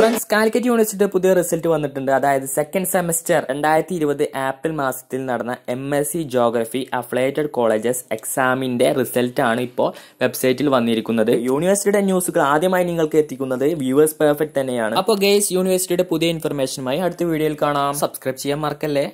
Friends Calicut യൂണിവേഴ്സിറ്റിയുടെ പുതിയ result വന്നിട്ടുണ്ട്. അതായത് സെക്കൻഡ് സെമസ്റ്റർ രണ്ടായിരത്തി ഇരുപത് ഏപ്രിൽ മാസത്തിൽ നടന്ന M S C geography affiliated colleges എക്സാമിന്റെ റിസൾട്ട് ആണ് ഇപ്പോൾ വെബ്സൈറ്റിൽ വന്നിരിക്കുന്നത്. യൂണിവേഴ്സിറ്റിയുടെ ന്യൂസുകൾ ആദ്യമായി നിങ്ങൾക്ക് എത്തിക്കുന്നത് വ്യൂവേഴ്സ് പെർഫെക്റ്റ് തന്നെയാണ്. അപ്പോൾ ഗെയ്സ് യൂണിവേഴ്സിറ്റിയുടെ പുതിയ ഇൻഫർമേഷനുമായി അടുത്ത വീഡിയോയിൽ കാണാം. സബ്സ്ക്രൈബ് ചെയ്യാൻ മറക്കല്ലേ?